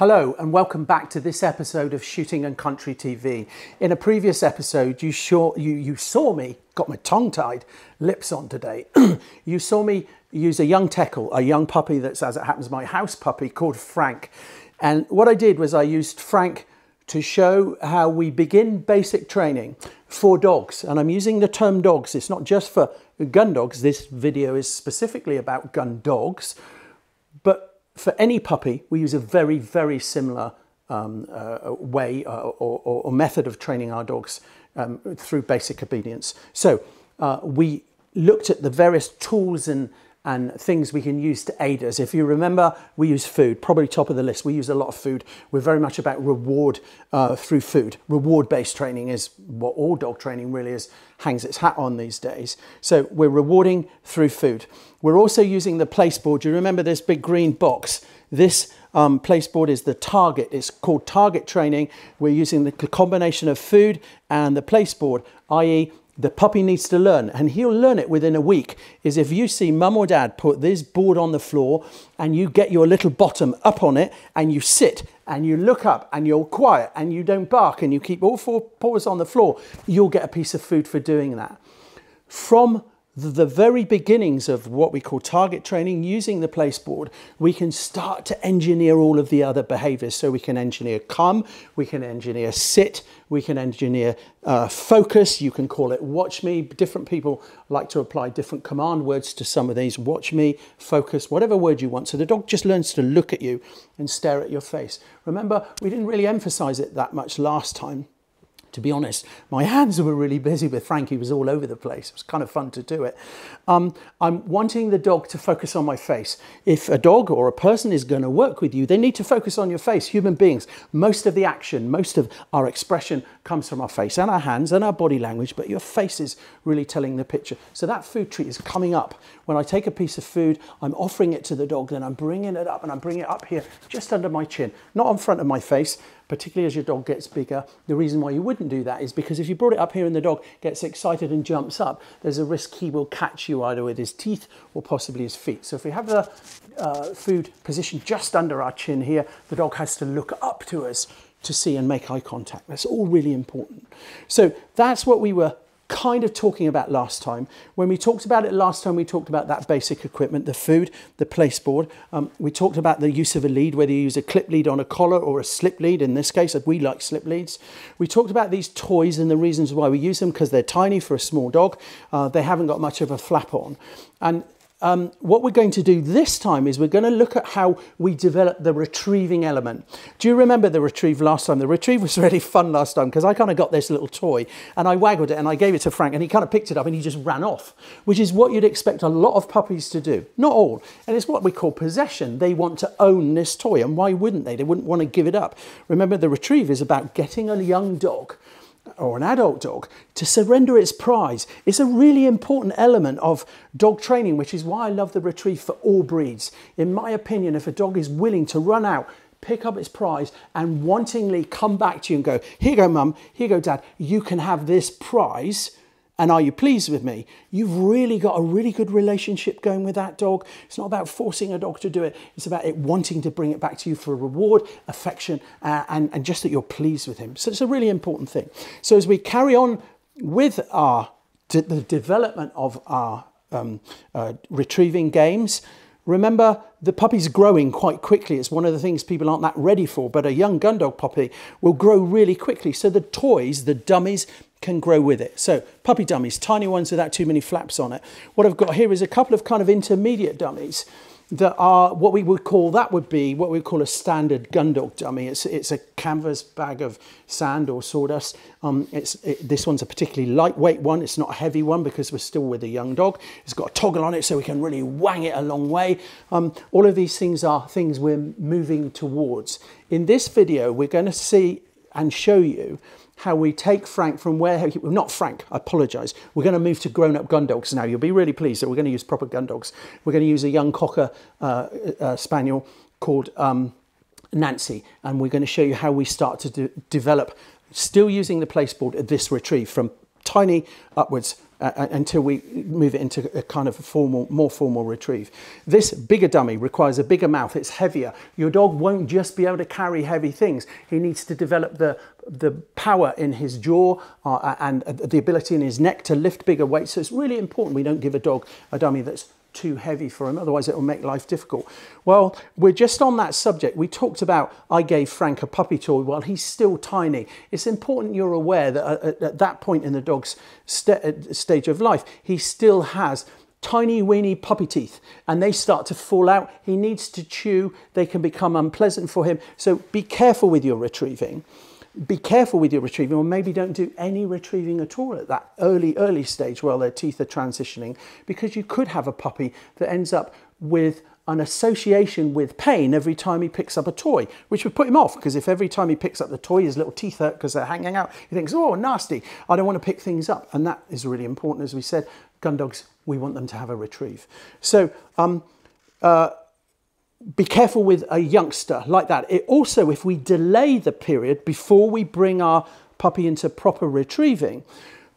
Hello and welcome back to this episode of Shooting and Country TV. In a previous episode, you, saw, you, you saw me, got my tongue tied, lips on today. you saw me use a young Teckel, a young puppy that's, as it happens, my house puppy called Frank. And what I did was I used Frank to show how we begin basic training for dogs. And I'm using the term dogs. It's not just for gun dogs. This video is specifically about gun dogs. But for any puppy, we use a very, very similar um, uh, way uh, or, or, or, method of training our dogs um, through basic obedience. So uh, we looked at the various tools and, and things we can use to aid us. If you remember, we use food, probably top of the list. We use a lot of food. We're very much about reward uh, through food. Reward-based training is what all dog training really is, hangs its hat on these days. So we're rewarding through food. We're also using the place board. You remember this big green box? This um, place board is the target. It's called target training. We're using the combination of food and the place board, i.e. the puppy needs to learn and he'll learn it within a week is if you see mum or dad put this board on the floor and you get your little bottom up on it and you sit and you look up and you're quiet and you don't bark and you keep all four paws on the floor, you'll get a piece of food for doing that. From the very beginnings of what we call target training using the place board, we can start to engineer all of the other behaviors. So we can engineer come, we can engineer sit, we can engineer uh, focus, you can call it watch me. Different people like to apply different command words to some of these, watch me, focus, whatever word you want. So the dog just learns to look at you and stare at your face. Remember, we didn't really emphasize it that much last time to be honest, my hands were really busy with Frankie was all over the place. It was kind of fun to do it. Um, I'm wanting the dog to focus on my face. If a dog or a person is going to work with you, they need to focus on your face. Human beings, most of the action, most of our expression comes from our face and our hands and our body language, but your face is really telling the picture. So that food treat is coming up. When I take a piece of food, I'm offering it to the dog, then I'm bringing it up and I'm bringing it up here just under my chin, not on front of my face, particularly as your dog gets bigger. The reason why you wouldn't do that is because if you brought it up here and the dog gets excited and jumps up, there's a risk he will catch you either with his teeth or possibly his feet. So if we have the uh, food positioned just under our chin here, the dog has to look up to us to see and make eye contact. That's all really important. So that's what we were kind of talking about last time. When we talked about it last time, we talked about that basic equipment, the food, the place board. Um, we talked about the use of a lead, whether you use a clip lead on a collar or a slip lead. In this case, we like slip leads. We talked about these toys and the reasons why we use them because they're tiny for a small dog. Uh, they haven't got much of a flap on. And um, what we're going to do this time is we're going to look at how we develop the retrieving element. Do you remember the retrieve last time? The retrieve was really fun last time because I kind of got this little toy and I waggled it and I gave it to Frank and he kind of picked it up and he just ran off, which is what you'd expect a lot of puppies to do. Not all. And it's what we call possession. They want to own this toy and why wouldn't they? They wouldn't want to give it up. Remember, the retrieve is about getting a young dog or an adult dog to surrender its prize is a really important element of dog training, which is why I love the retrieve for all breeds. In my opinion, if a dog is willing to run out, pick up its prize and wantingly come back to you and go, here you go, mum, here you go, dad, you can have this prize and are you pleased with me? You've really got a really good relationship going with that dog. It's not about forcing a dog to do it. It's about it wanting to bring it back to you for a reward, affection, uh, and, and just that you're pleased with him. So it's a really important thing. So as we carry on with our the development of our um, uh, retrieving games, Remember, the puppy's growing quite quickly. It's one of the things people aren't that ready for, but a young gun dog puppy will grow really quickly. So the toys, the dummies, can grow with it. So puppy dummies, tiny ones without too many flaps on it. What I've got here is a couple of kind of intermediate dummies that are what we would call, that would be what we call a standard gun dog dummy. It's, it's a canvas bag of sand or sawdust. Um, it's, it, this one's a particularly lightweight one. It's not a heavy one because we're still with a young dog. It's got a toggle on it so we can really wang it a long way. Um, all of these things are things we're moving towards. In this video, we're going to see and show you how we take Frank from where, he, not Frank, I apologise. We're going to move to grown-up gun dogs now. You'll be really pleased that we're going to use proper gun dogs. We're going to use a young cocker uh, uh, spaniel called um, Nancy, and we're going to show you how we start to de develop, still using the placeboard, at this retrieve from tiny upwards uh, until we move it into a kind of a formal, more formal retrieve. This bigger dummy requires a bigger mouth. It's heavier. Your dog won't just be able to carry heavy things. He needs to develop the the power in his jaw uh, and the ability in his neck to lift bigger weights. So it's really important we don't give a dog a dummy that's too heavy for him, otherwise it will make life difficult. Well, we're just on that subject. We talked about I gave Frank a puppy toy while he's still tiny. It's important you're aware that at that point in the dog's st uh, stage of life, he still has tiny weeny puppy teeth and they start to fall out. He needs to chew. They can become unpleasant for him. So be careful with your retrieving be careful with your retrieving or maybe don't do any retrieving at all at that early, early stage while their teeth are transitioning because you could have a puppy that ends up with an association with pain every time he picks up a toy, which would put him off because if every time he picks up the toy his little teeth hurt because they're hanging out, he thinks, oh, nasty, I don't want to pick things up. And that is really important. As we said, gun dogs, we want them to have a retrieve. So, um, uh, be careful with a youngster like that. It also, if we delay the period before we bring our puppy into proper retrieving,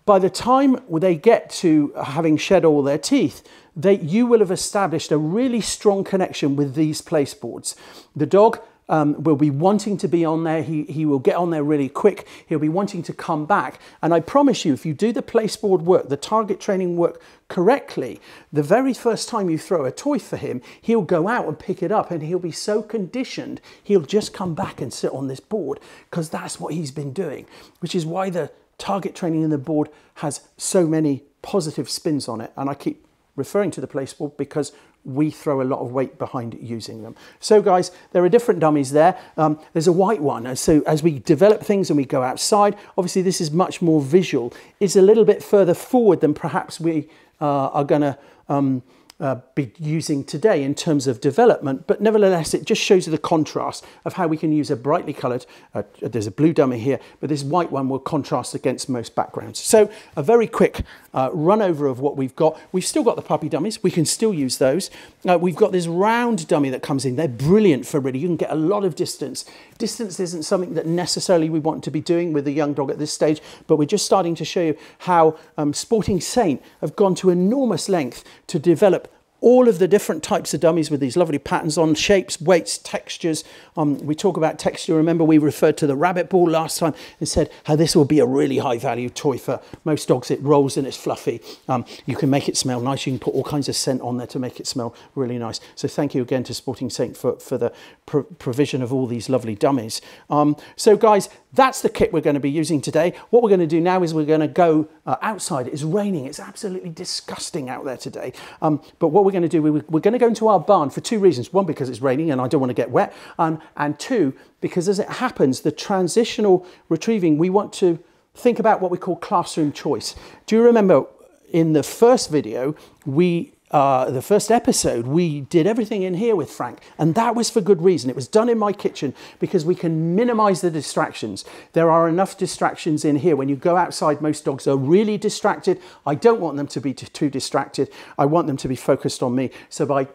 by the time they get to having shed all their teeth, they, you will have established a really strong connection with these place boards. The dog um, will be wanting to be on there. He, he will get on there really quick. He'll be wanting to come back. And I promise you, if you do the placeboard work, the target training work correctly, the very first time you throw a toy for him, he'll go out and pick it up and he'll be so conditioned, he'll just come back and sit on this board because that's what he's been doing, which is why the target training in the board has so many positive spins on it. And I keep referring to the placeboard because we throw a lot of weight behind using them. So guys, there are different dummies there. Um, there's a white one. So as we develop things and we go outside, obviously this is much more visual. It's a little bit further forward than perhaps we uh, are gonna um, uh, be using today in terms of development, but nevertheless, it just shows you the contrast of how we can use a brightly coloured, uh, there's a blue dummy here, but this white one will contrast against most backgrounds. So a very quick uh, run over of what we've got. We've still got the puppy dummies, we can still use those. Uh, we've got this round dummy that comes in, they're brilliant for really, you can get a lot of distance. Distance isn't something that necessarily we want to be doing with a young dog at this stage, but we're just starting to show you how um, Sporting Saint have gone to enormous length to develop all of the different types of dummies with these lovely patterns on shapes, weights, textures. Um, we talk about texture. Remember, we referred to the rabbit ball last time and said how this will be a really high value toy for most dogs. It rolls and it's fluffy. Um, you can make it smell nice. You can put all kinds of scent on there to make it smell really nice. So thank you again to Sporting Saint for, for the pro provision of all these lovely dummies. Um, so guys, that's the kit we're going to be using today. What we're going to do now is we're going to go uh, outside. It's raining. It's absolutely disgusting out there today. Um, but what we're going to do, we're, we're going to go into our barn for two reasons. One, because it's raining and I don't want to get wet. Um, and two, because as it happens, the transitional retrieving, we want to think about what we call classroom choice. Do you remember in the first video, we uh, the first episode, we did everything in here with Frank, and that was for good reason. It was done in my kitchen because we can minimize the distractions. There are enough distractions in here. When you go outside, most dogs are really distracted. I don't want them to be too distracted. I want them to be focused on me. So by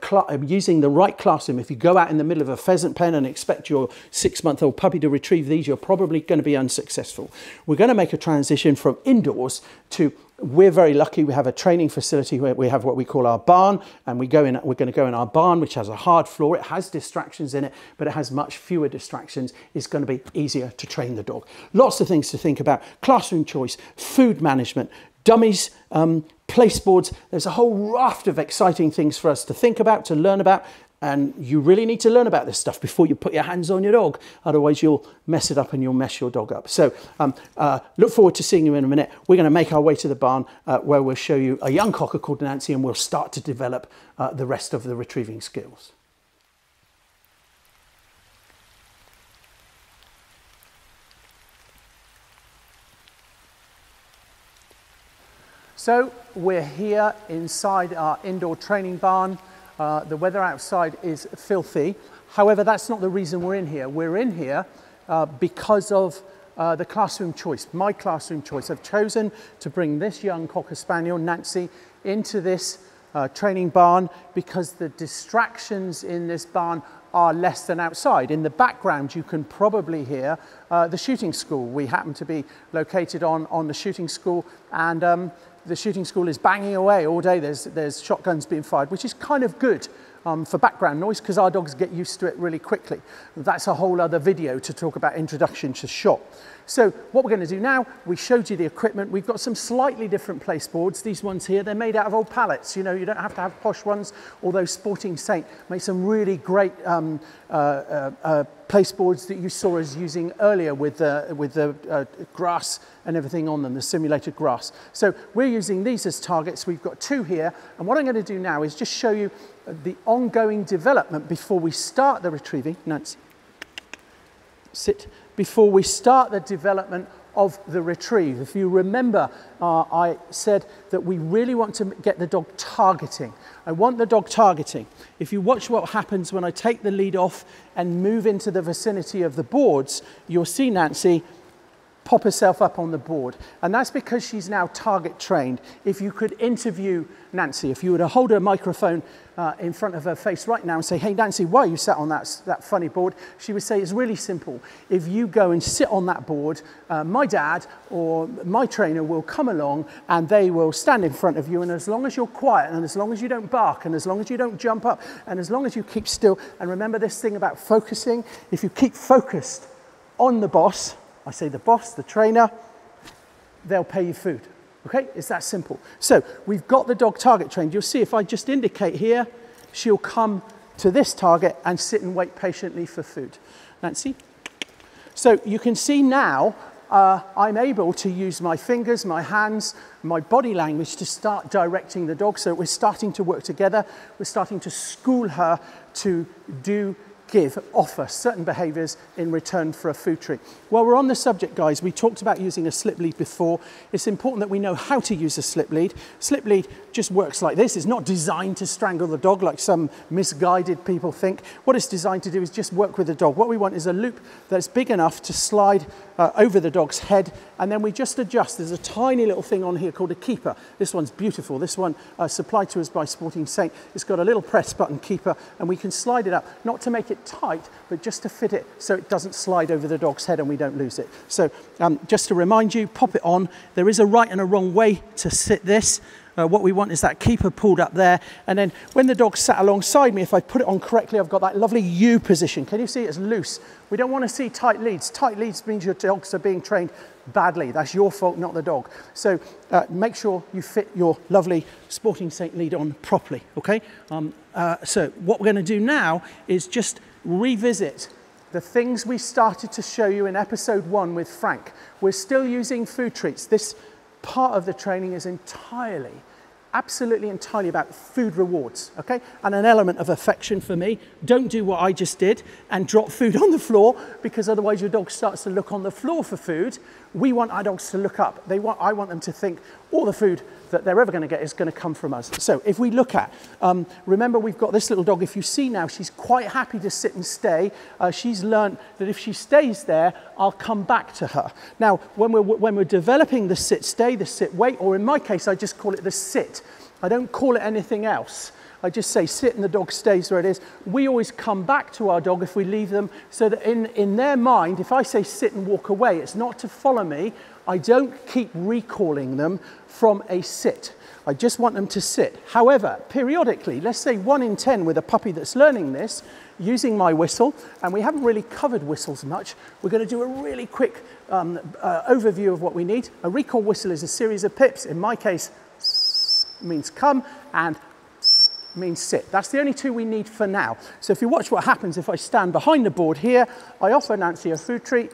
using the right classroom, if you go out in the middle of a pheasant pen and expect your six-month-old puppy to retrieve these, you're probably going to be unsuccessful. We're going to make a transition from indoors to we're very lucky. We have a training facility where we have what we call our barn, and we go in. We're going to go in our barn, which has a hard floor. It has distractions in it, but it has much fewer distractions. It's going to be easier to train the dog. Lots of things to think about: classroom choice, food management, dummies, um, place boards. There's a whole raft of exciting things for us to think about, to learn about, and you really need to learn about this stuff before you put your hands on your dog. Otherwise, you'll mess it up and you'll mess your dog up. So um, uh, look forward to seeing you in a minute. We're going to make our way to the barn uh, where we'll show you a young cocker called Nancy and we'll start to develop uh, the rest of the retrieving skills. So we're here inside our indoor training barn. Uh, the weather outside is filthy. However, that's not the reason we're in here. We're in here uh, because of uh, the classroom choice, my classroom choice. I've chosen to bring this young Cocker Spaniel, Nancy, into this uh, training barn because the distractions in this barn are less than outside. In the background, you can probably hear uh, the shooting school. We happen to be located on, on the shooting school and um, the shooting school is banging away all day. There's, there's shotguns being fired, which is kind of good um, for background noise because our dogs get used to it really quickly. That's a whole other video to talk about introduction to shot. So what we're going to do now, we showed you the equipment. We've got some slightly different place boards. These ones here, they're made out of old pallets. You know, you don't have to have posh ones, although Sporting Saint makes some really great um, uh, uh, uh, place boards that you saw us using earlier with, uh, with the uh, grass and everything on them, the simulated grass. So we're using these as targets. We've got two here. And what I'm going to do now is just show you the ongoing development before we start the retrieving. Nancy, sit before we start the development of the retrieve. If you remember, uh, I said that we really want to get the dog targeting. I want the dog targeting. If you watch what happens when I take the lead off and move into the vicinity of the boards, you'll see Nancy pop herself up on the board. And that's because she's now target trained. If you could interview Nancy, if you were to hold a microphone uh, in front of her face right now and say, hey, Nancy, why you sat on that, that funny board? She would say, it's really simple. If you go and sit on that board, uh, my dad or my trainer will come along and they will stand in front of you. And as long as you're quiet and as long as you don't bark and as long as you don't jump up and as long as you keep still, and remember this thing about focusing, if you keep focused on the boss, I say the boss, the trainer, they'll pay you food. Okay, it's that simple. So we've got the dog target trained. You'll see if I just indicate here, she'll come to this target and sit and wait patiently for food. Nancy? So you can see now uh, I'm able to use my fingers, my hands, my body language to start directing the dog. So we're starting to work together. We're starting to school her to do give, offer certain behaviours in return for a food treat. While we're on the subject, guys, we talked about using a slip lead before. It's important that we know how to use a slip lead. Slip lead just works like this. It's not designed to strangle the dog like some misguided people think. What it's designed to do is just work with the dog. What we want is a loop that's big enough to slide uh, over the dog's head, and then we just adjust. There's a tiny little thing on here called a keeper. This one's beautiful. This one uh, supplied to us by Sporting Saint. It's got a little press button keeper, and we can slide it up, not to make it tight, but just to fit it so it doesn't slide over the dog's head and we don't lose it. So um, just to remind you, pop it on. There is a right and a wrong way to sit this. Uh, what we want is that keeper pulled up there. And then when the dog sat alongside me, if I put it on correctly, I've got that lovely U position. Can you see it's loose? We don't want to see tight leads. Tight leads means your dogs are being trained badly. That's your fault, not the dog. So uh, make sure you fit your lovely Sporting Saint lead on properly, okay? Um, uh, so what we're going to do now is just revisit the things we started to show you in episode one with Frank. We're still using food treats. This part of the training is entirely absolutely entirely about food rewards, okay? And an element of affection for me. Don't do what I just did and drop food on the floor because otherwise your dog starts to look on the floor for food. We want our dogs to look up. They want, I want them to think all the food that they're ever going to get is going to come from us. So if we look at, um, remember we've got this little dog. If you see now, she's quite happy to sit and stay. Uh, she's learned that if she stays there, I'll come back to her. Now, when we're, when we're developing the sit stay, the sit wait, or in my case, I just call it the sit. I don't call it anything else. I just say sit and the dog stays where it is. We always come back to our dog if we leave them so that in, in their mind, if I say sit and walk away, it's not to follow me. I don't keep recalling them from a sit. I just want them to sit. However, periodically, let's say one in 10 with a puppy that's learning this, using my whistle, and we haven't really covered whistles much, we're going to do a really quick um, uh, overview of what we need. A recall whistle is a series of pips. In my case, means come, and means sit. That's the only two we need for now. So if you watch what happens if I stand behind the board here, I offer Nancy a food treat,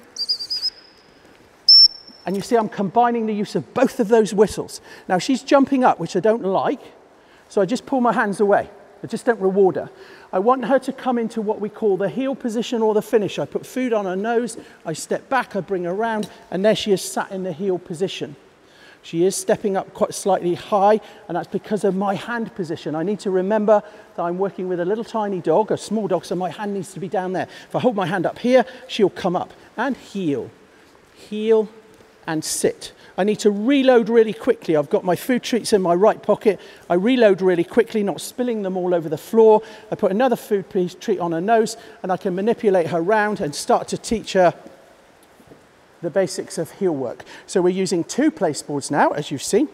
and you see I'm combining the use of both of those whistles. Now she's jumping up, which I don't like, so I just pull my hands away. I just don't reward her. I want her to come into what we call the heel position or the finish. I put food on her nose, I step back, I bring her around, and there she is sat in the heel position. She is stepping up quite slightly high, and that's because of my hand position. I need to remember that I'm working with a little tiny dog, a small dog, so my hand needs to be down there. If I hold my hand up here, she'll come up and heel, heel, and sit. I need to reload really quickly. I've got my food treats in my right pocket. I reload really quickly, not spilling them all over the floor. I put another food treat on her nose, and I can manipulate her round and start to teach her the basics of heel work. So we're using two place boards now, as you've seen.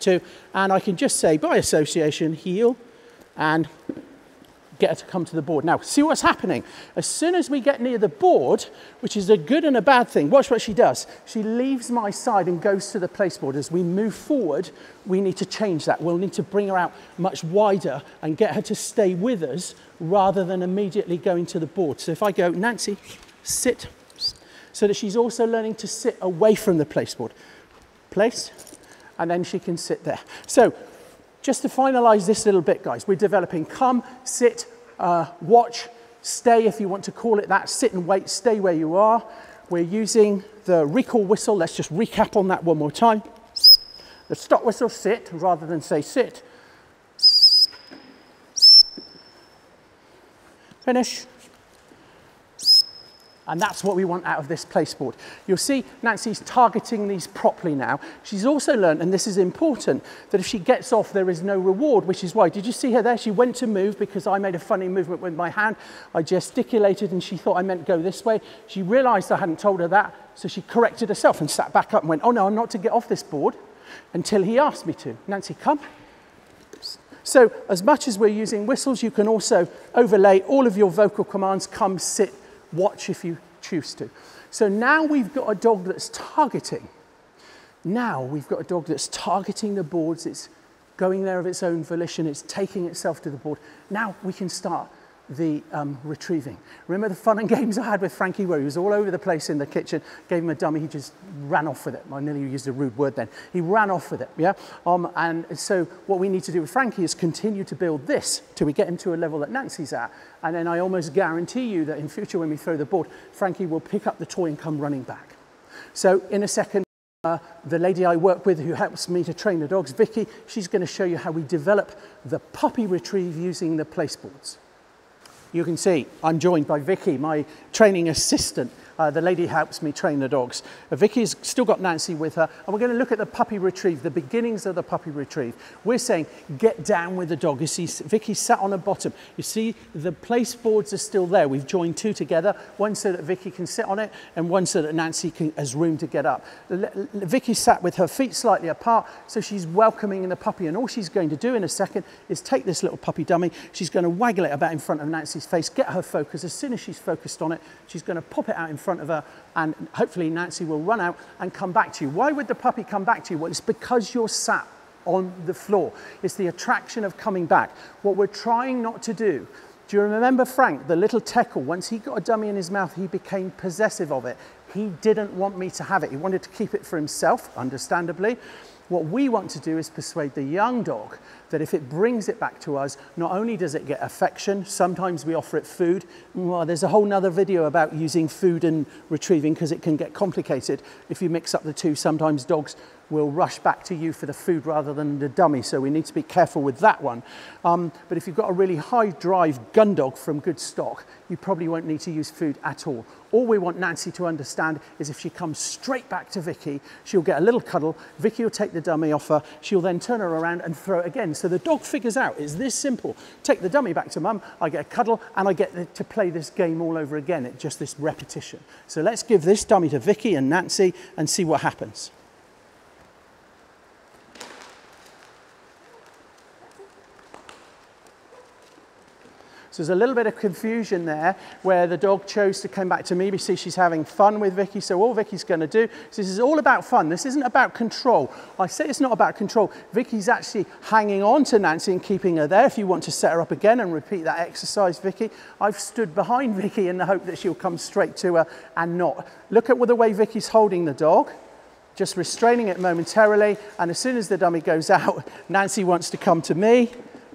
two, and I can just say by association, heel, and get her to come to the board. Now, see what's happening. As soon as we get near the board, which is a good and a bad thing, watch what she does. She leaves my side and goes to the placeboard. As we move forward, we need to change that. We'll need to bring her out much wider and get her to stay with us rather than immediately going to the board. So if I go, Nancy, sit, so that she's also learning to sit away from the placeboard. Place, and then she can sit there. So just to finalize this little bit, guys, we're developing come, sit, uh, watch, stay, if you want to call it that, sit and wait, stay where you are. We're using the recall whistle. Let's just recap on that one more time. The stop whistle, sit, rather than say sit. Finish. And that's what we want out of this placeboard. You'll see Nancy's targeting these properly now. She's also learned, and this is important, that if she gets off, there is no reward, which is why. Did you see her there? She went to move because I made a funny movement with my hand. I gesticulated and she thought I meant go this way. She realized I hadn't told her that, so she corrected herself and sat back up and went, oh no, I'm not to get off this board until he asked me to. Nancy, come. So as much as we're using whistles, you can also overlay all of your vocal commands, come, sit, watch if you choose to. So now we've got a dog that's targeting. Now we've got a dog that's targeting the boards, it's going there of its own volition, it's taking itself to the board. Now we can start the um, retrieving. Remember the fun and games I had with Frankie where he was all over the place in the kitchen, gave him a dummy, he just ran off with it. I nearly used a rude word then. He ran off with it, yeah? Um, and so what we need to do with Frankie is continue to build this till we get him to a level that Nancy's at. And then I almost guarantee you that in future when we throw the board, Frankie will pick up the toy and come running back. So in a second, uh, the lady I work with who helps me to train the dogs, Vicky, she's going to show you how we develop the puppy retrieve using the placeboards. You can see I'm joined by Vicky, my training assistant, uh, the lady helps me train the dogs. Uh, Vicky's still got Nancy with her, and we're going to look at the puppy retrieve, the beginnings of the puppy retrieve. We're saying get down with the dog. You see, Vicky sat on the bottom. You see, the place boards are still there. We've joined two together, one so that Vicky can sit on it, and one so that Nancy can, has room to get up. L Vicky sat with her feet slightly apart, so she's welcoming the puppy, and all she's going to do in a second is take this little puppy dummy. She's going to waggle it about in front of Nancy's face, get her focus. As soon as she's focused on it, she's going to pop it out in front front of her and hopefully Nancy will run out and come back to you. Why would the puppy come back to you? Well, it's because you're sat on the floor. It's the attraction of coming back. What we're trying not to do do you remember Frank, the little teckel? Once he got a dummy in his mouth, he became possessive of it. He didn't want me to have it. He wanted to keep it for himself, understandably. What we want to do is persuade the young dog that if it brings it back to us, not only does it get affection, sometimes we offer it food. Well, there's a whole nother video about using food and retrieving because it can get complicated. If you mix up the two, sometimes dogs will rush back to you for the food rather than the dummy. So we need to be careful with that one. Um, but if you've got a really high drive gun dog from good stock, you probably won't need to use food at all. All we want Nancy to understand is if she comes straight back to Vicky, she'll get a little cuddle. Vicky will take the dummy off her. She'll then turn her around and throw it again. So the dog figures out it's this simple. Take the dummy back to mum, I get a cuddle, and I get to play this game all over again. It's just this repetition. So let's give this dummy to Vicky and Nancy and see what happens. There's a little bit of confusion there where the dog chose to come back to me. because she's having fun with Vicky. So all Vicky's going to do, so this is all about fun. This isn't about control. I say it's not about control. Vicky's actually hanging on to Nancy and keeping her there. If you want to set her up again and repeat that exercise, Vicky, I've stood behind Vicky in the hope that she'll come straight to her and not. Look at the way Vicky's holding the dog just restraining it momentarily. And as soon as the dummy goes out, Nancy wants to come to me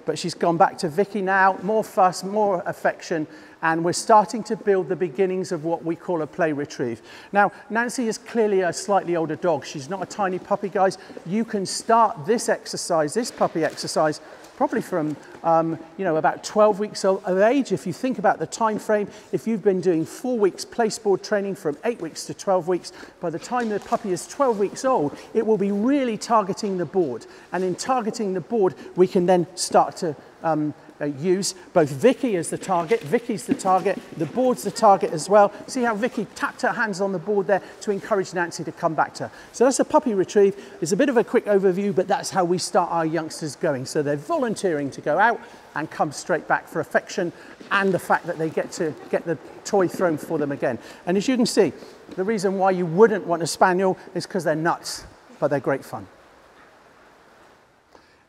but she's gone back to Vicky now, more fuss, more affection, and we're starting to build the beginnings of what we call a play retrieve. Now, Nancy is clearly a slightly older dog. She's not a tiny puppy, guys. You can start this exercise, this puppy exercise, probably from um, you know about 12 weeks of age. If you think about the time frame, if you've been doing four weeks placeboard training from eight weeks to 12 weeks, by the time the puppy is 12 weeks old, it will be really targeting the board. And in targeting the board, we can then start to um, uh, use both Vicky as the target, Vicky's the target, the board's the target as well. See how Vicky tapped her hands on the board there to encourage Nancy to come back to her. So that's a puppy retrieve. It's a bit of a quick overview, but that's how we start our youngsters going. So they're volunteering to go out and come straight back for affection and the fact that they get to get the toy thrown for them again. And as you can see, the reason why you wouldn't want a spaniel is because they're nuts, but they're great fun.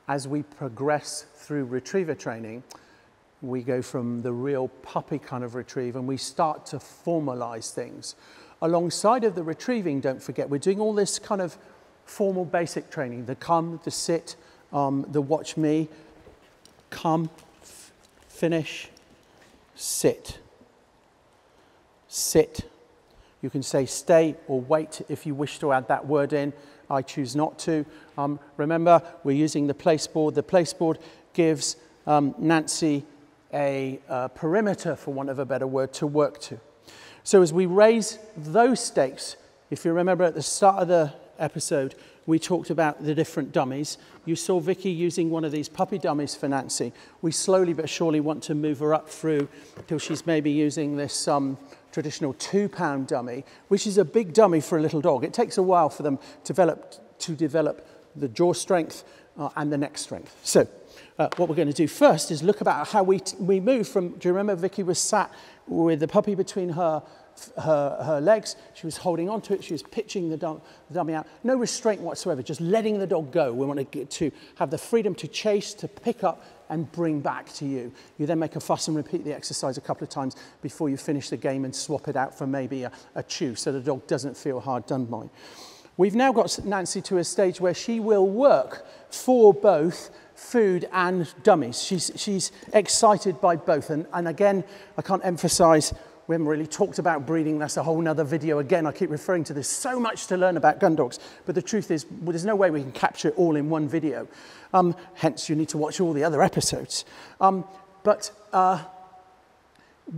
As we progress through retriever training, we go from the real puppy kind of retrieve and we start to formalize things. Alongside of the retrieving, don't forget, we're doing all this kind of formal basic training, the come, the sit, um, the watch me, come, finish, sit. Sit. You can say stay or wait if you wish to add that word in. I choose not to. Um, remember, we're using the placeboard. The placeboard gives um, Nancy a uh, perimeter, for want of a better word, to work to. So as we raise those stakes, if you remember at the start of the episode, we talked about the different dummies. You saw Vicky using one of these puppy dummies for Nancy. We slowly but surely want to move her up through till she's maybe using this um, traditional two pound dummy, which is a big dummy for a little dog. It takes a while for them to develop, to develop the jaw strength uh, and the neck strength. So uh, what we're going to do first is look about how we, we move from, do you remember Vicky was sat with the puppy between her her, her legs. She was holding onto it. She was pitching the, the dummy out. No restraint whatsoever, just letting the dog go. We want to get to have the freedom to chase, to pick up and bring back to you. You then make a fuss and repeat the exercise a couple of times before you finish the game and swap it out for maybe a, a chew so the dog doesn't feel hard done by. We've now got Nancy to a stage where she will work for both food and dummies. She's, she's excited by both. And, and again, I can't emphasize we haven't really talked about breeding. That's a whole nother video. Again, I keep referring to this. So much to learn about gun dogs. But the truth is, well, there's no way we can capture it all in one video. Um, hence, you need to watch all the other episodes. Um, but uh,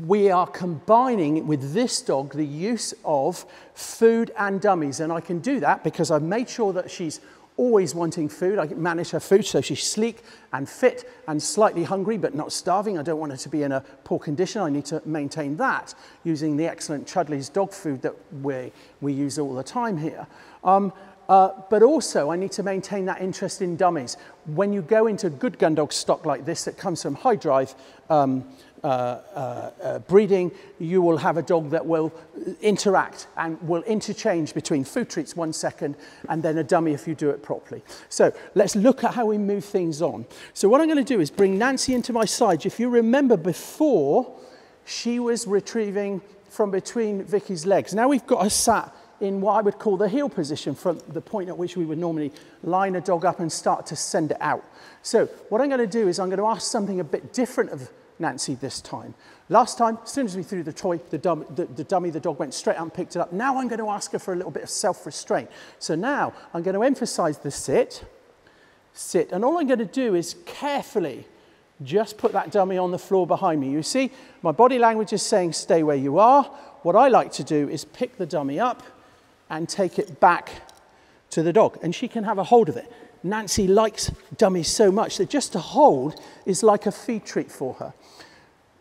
we are combining with this dog the use of food and dummies. And I can do that because I've made sure that she's always wanting food. I manage her food so she's sleek and fit and slightly hungry but not starving. I don't want her to be in a poor condition. I need to maintain that using the excellent Chudley's dog food that we, we use all the time here. Um, uh, but also, I need to maintain that interest in dummies. When you go into good gun dog stock like this that comes from high drive um, uh, uh, uh, breeding, you will have a dog that will interact and will interchange between food treats one second and then a dummy if you do it properly. So let's look at how we move things on. So what I'm going to do is bring Nancy into my side. If you remember before, she was retrieving from between Vicky's legs. Now we've got her sat in what I would call the heel position from the point at which we would normally line a dog up and start to send it out. So what I'm going to do is I'm going to ask something a bit different of Nancy this time. Last time, as soon as we threw the toy, the, the, the dummy, the dog went straight out and picked it up. Now I'm going to ask her for a little bit of self-restraint. So now I'm going to emphasize the sit, sit, and all I'm going to do is carefully just put that dummy on the floor behind me. You see, my body language is saying stay where you are. What I like to do is pick the dummy up and take it back to the dog, and she can have a hold of it. Nancy likes dummies so much that just to hold is like a feed treat for her.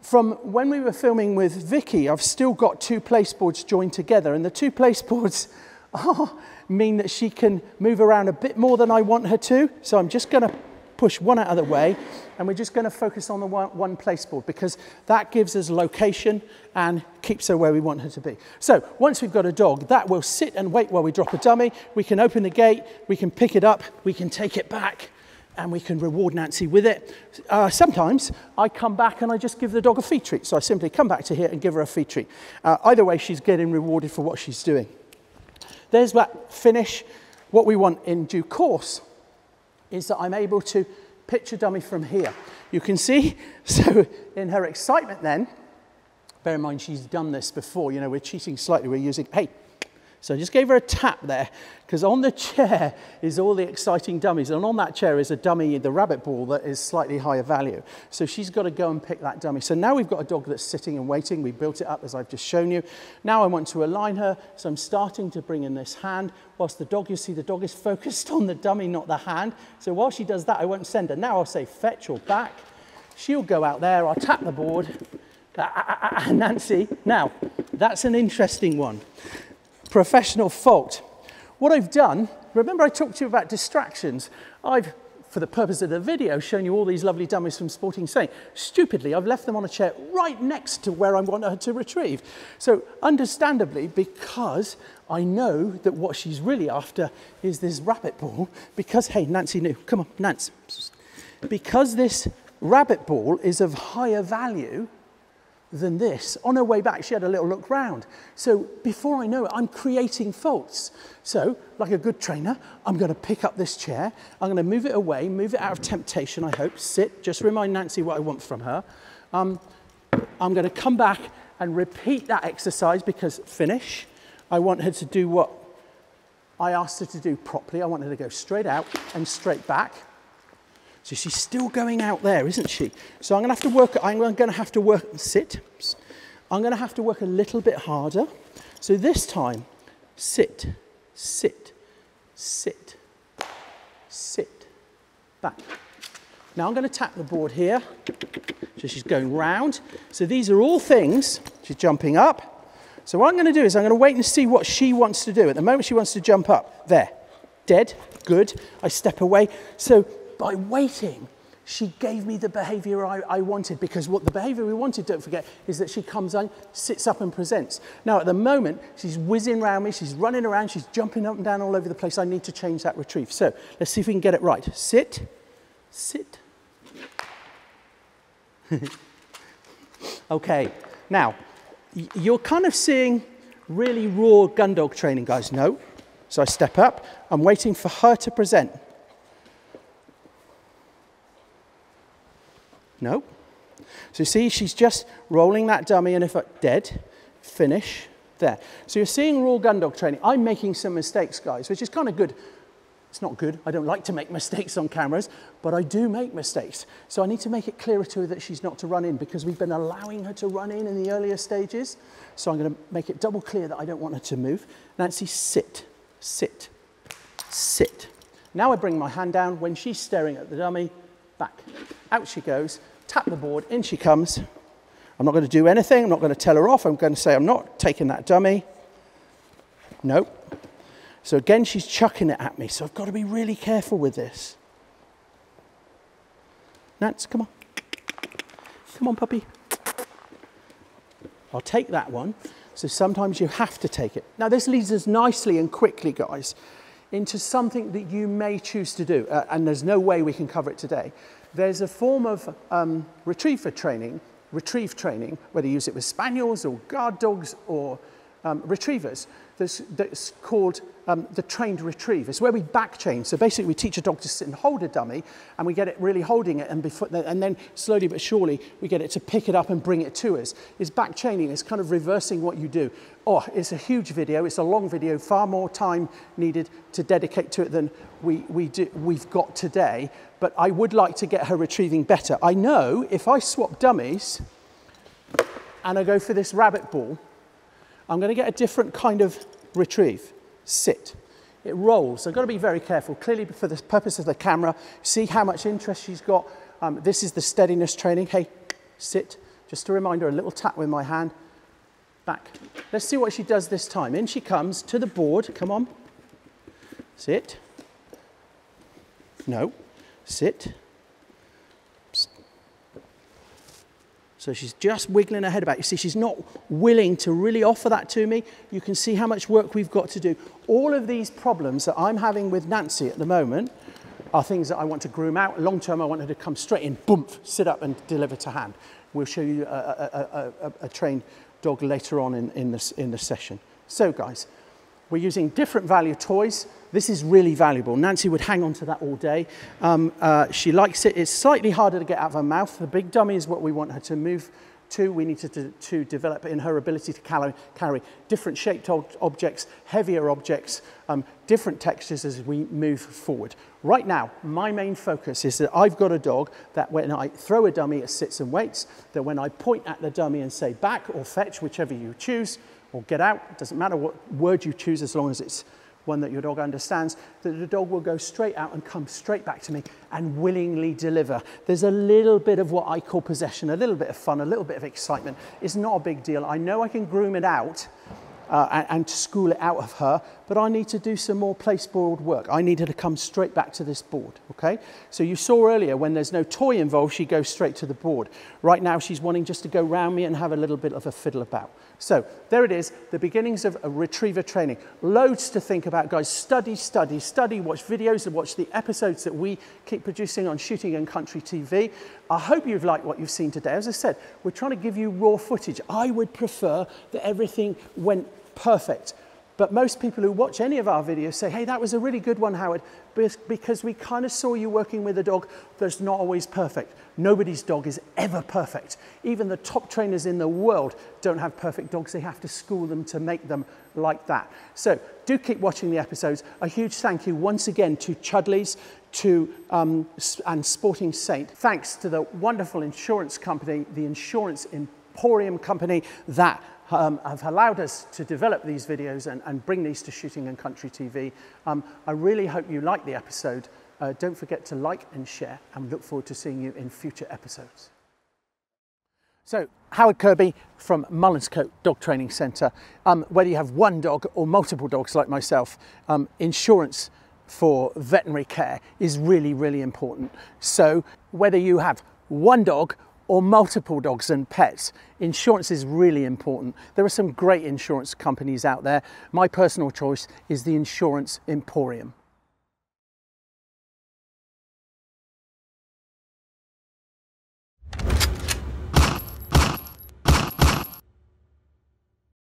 From when we were filming with Vicky, I've still got two placeboards joined together, and the two place placeboards mean that she can move around a bit more than I want her to. So I'm just going to push one out of the way and we're just going to focus on the one, one place board because that gives us location and keeps her where we want her to be. So once we've got a dog, that will sit and wait while we drop a dummy. We can open the gate, we can pick it up, we can take it back and we can reward Nancy with it. Uh, sometimes I come back and I just give the dog a feed treat. So I simply come back to here and give her a feed treat. Uh, either way, she's getting rewarded for what she's doing. There's that finish. What we want in due course is that I'm able to picture dummy from here. You can see, so in her excitement then, bear in mind she's done this before, you know, we're cheating slightly, we're using, hey, so I just gave her a tap there because on the chair is all the exciting dummies. And on that chair is a dummy, the rabbit ball, that is slightly higher value. So she's got to go and pick that dummy. So now we've got a dog that's sitting and waiting. We built it up as I've just shown you. Now I want to align her. So I'm starting to bring in this hand. Whilst the dog, you see the dog is focused on the dummy, not the hand. So while she does that, I won't send her. Now I'll say fetch or back. she'll go out there, I'll tap the board. Ah, ah, ah, Nancy, now, that's an interesting one. Professional fault. What I've done, remember I talked to you about distractions. I've for the purpose of the video, shown you all these lovely dummies from Sporting Saint. Stupidly, I've left them on a chair right next to where I want her to retrieve. So understandably, because I know that what she's really after is this rabbit ball, because, hey, Nancy knew, come on, Nance. Because this rabbit ball is of higher value, than this. On her way back, she had a little look round. So before I know it, I'm creating faults. So, like a good trainer, I'm going to pick up this chair. I'm going to move it away, move it out of temptation, I hope. Sit, just remind Nancy what I want from her. Um, I'm going to come back and repeat that exercise because finish. I want her to do what I asked her to do properly. I want her to go straight out and straight back. So she's still going out there, isn't she? So I'm going to have to work, I'm going to have to work, sit. I'm going to have to work a little bit harder. So this time, sit, sit, sit, sit, back. Now I'm going to tap the board here. So she's going round. So these are all things. She's jumping up. So what I'm going to do is I'm going to wait and see what she wants to do. At the moment she wants to jump up. There. Dead. Good. I step away. So by waiting, she gave me the behavior I, I, wanted because what the behavior we wanted, don't forget, is that she comes on, sits up and presents. Now, at the moment, she's whizzing around me, she's running around, she's jumping up and down all over the place. I need to change that retrieve. So let's see if we can get it right. Sit, sit. okay, now, you're kind of seeing really raw gun dog training, guys. No. So I step up, I'm waiting for her to present. No. So you see, she's just rolling that dummy and if it dead, finish, there. So you're seeing raw gun dog training. I'm making some mistakes, guys, which is kind of good. It's not good. I don't like to make mistakes on cameras, but I do make mistakes. So I need to make it clearer to her that she's not to run in because we've been allowing her to run in in the earlier stages. So I'm going to make it double clear that I don't want her to move. Nancy, sit, sit, sit. Now I bring my hand down when she's staring at the dummy, back. Out she goes, tap the board, in she comes. I'm not going to do anything. I'm not going to tell her off. I'm going to say, I'm not taking that dummy. Nope. So again, she's chucking it at me. So I've got to be really careful with this. Nance, come on. Come on, puppy. I'll take that one. So sometimes you have to take it. Now, this leads us nicely and quickly, guys, into something that you may choose to do. Uh, and there's no way we can cover it today. There's a form of um, retriever training, retrieve training, whether you use it with spaniels or guard dogs or um, retrievers, that's, that's called um, the trained retrieve. It's where we back chain. So basically we teach a dog to sit and hold a dummy and we get it really holding it and, before, and then slowly but surely we get it to pick it up and bring it to us. It's back chaining, it's kind of reversing what you do. Oh, it's a huge video, it's a long video, far more time needed to dedicate to it than we, we do, we've got today. But I would like to get her retrieving better. I know if I swap dummies and I go for this rabbit ball, I'm going to get a different kind of retrieve sit. It rolls. So I've got to be very careful. Clearly, for the purpose of the camera, see how much interest she's got. Um, this is the steadiness training. Hey, sit. Just a reminder, a little tap with my hand. Back. Let's see what she does this time. In she comes to the board. Come on. Sit. No. Sit. So she's just wiggling her head about. You see, she's not willing to really offer that to me. You can see how much work we've got to do. All of these problems that I'm having with Nancy at the moment are things that I want to groom out. Long term, I want her to come straight in, boom, sit up and deliver to hand. We'll show you a, a, a, a trained dog later on in, in, this, in the session. So guys, we're using different value toys. This is really valuable. Nancy would hang on to that all day. Um, uh, she likes it. It's slightly harder to get out of her mouth. The big dummy is what we want her to move to. We need to, to, to develop in her ability to carry, carry different shaped ob objects, heavier objects, um, different textures as we move forward. Right now, my main focus is that I've got a dog that when I throw a dummy, it sits and waits, that when I point at the dummy and say back or fetch, whichever you choose, or get out, doesn't matter what word you choose as long as it's one that your dog understands, that the dog will go straight out and come straight back to me and willingly deliver. There's a little bit of what I call possession, a little bit of fun, a little bit of excitement. It's not a big deal. I know I can groom it out, uh, and, and, school it out of her, but I need to do some more place board work. I need her to come straight back to this board, okay? So you saw earlier when there's no toy involved, she goes straight to the board. Right now she's wanting just to go round me and have a little bit of a fiddle about. So there it is, the beginnings of a retriever training. Loads to think about, guys. Study, study, study, watch videos and watch the episodes that we keep producing on Shooting and Country TV. I hope you've liked what you've seen today. As I said, we're trying to give you raw footage. I would prefer that everything went perfect. But most people who watch any of our videos say, hey, that was a really good one, Howard, because we kind of saw you working with a dog that's not always perfect. Nobody's dog is ever perfect. Even the top trainers in the world don't have perfect dogs. They have to school them to make them like that. So do keep watching the episodes. A huge thank you once again to Chudley's to, um, and Sporting Saint. Thanks to the wonderful insurance company, the Insurance Emporium Company, that um, have allowed us to develop these videos and, and bring these to Shooting and Country TV. Um, I really hope you like the episode. Uh, don't forget to like and share and we look forward to seeing you in future episodes. So, Howard Kirby from Mullenscote Dog Training Centre. Um, whether you have one dog or multiple dogs like myself, um, insurance for veterinary care is really, really important. So, whether you have one dog or multiple dogs and pets, insurance is really important. There are some great insurance companies out there. My personal choice is the Insurance Emporium.